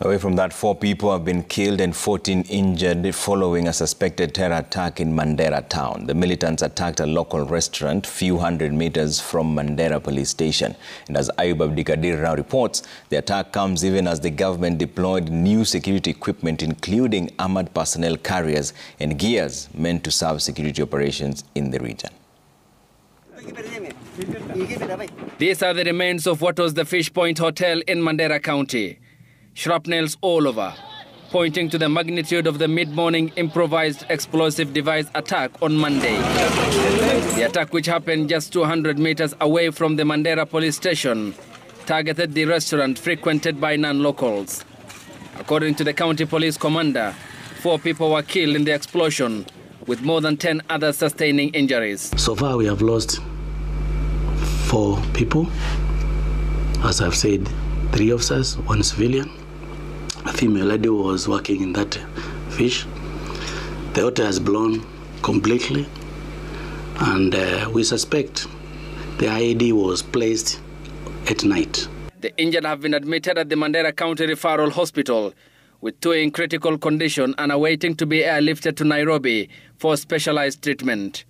Away from that, four people have been killed and 14 injured following a suspected terror attack in Mandera town. The militants attacked a local restaurant few hundred meters from Mandera police station. And as Ayub Abdikadir now reports, the attack comes even as the government deployed new security equipment including armored personnel carriers and gears meant to serve security operations in the region. These are the remains of what was the Fish Point Hotel in Mandera County. Shrapnels all over, pointing to the magnitude of the mid-morning improvised explosive device attack on Monday. The attack, which happened just 200 meters away from the Mandera police station, targeted the restaurant frequented by non-locals. According to the county police commander, four people were killed in the explosion, with more than 10 others sustaining injuries. So far, we have lost four people. As I've said, three officers, one civilian. A female lady was working in that fish. The hotel has blown completely, and uh, we suspect the IED was placed at night. The injured have been admitted at the Mandera County Referral Hospital, with two in critical condition and are waiting to be airlifted to Nairobi for specialized treatment.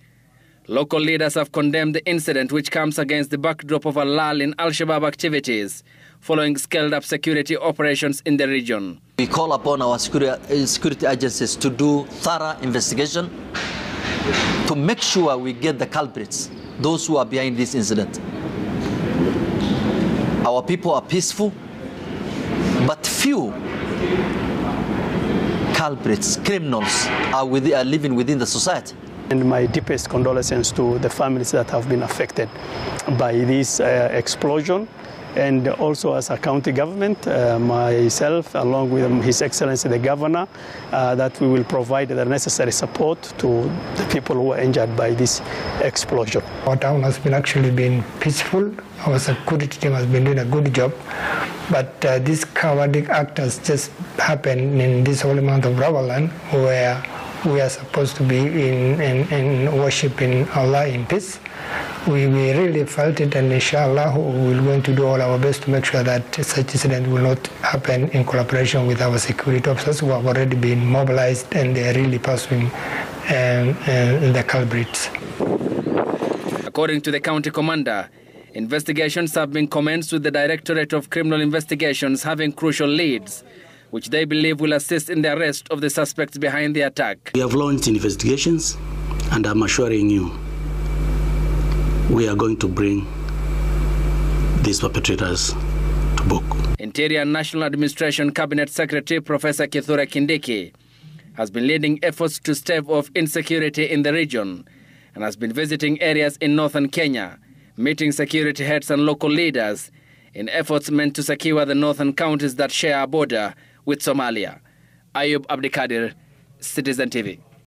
Local leaders have condemned the incident, which comes against the backdrop of a lull in Al Shabaab activities following scaled up security operations in the region. We call upon our security, security agencies to do thorough investigation to make sure we get the culprits, those who are behind this incident. Our people are peaceful, but few culprits, criminals are, within, are living within the society. And my deepest condolences to the families that have been affected by this uh, explosion. And also as a county government, uh, myself, along with His Excellency the Governor, uh, that we will provide the necessary support to the people who were injured by this explosion. Our town has been actually been peaceful. Our security team has been doing a good job. But uh, these cowardly actors just happened in this holy month of Ramadan where we are supposed to be in, in, in worshiping Allah in peace. We, we really felt it and inshallah we're going to do all our best to make sure that such incident will not happen in collaboration with our security officers who have already been mobilized and they are really pursuing um, uh, the culprits. According to the county commander, investigations have been commenced with the Directorate of Criminal Investigations having crucial leads which they believe will assist in the arrest of the suspects behind the attack. We have launched investigations, and I'm assuring you, we are going to bring these perpetrators to book. Interior National Administration Cabinet Secretary Professor Kithure Kindiki has been leading efforts to stave off insecurity in the region and has been visiting areas in northern Kenya, meeting security heads and local leaders in efforts meant to secure the northern counties that share a border with Somalia. Ayub Abdikadir, Citizen TV.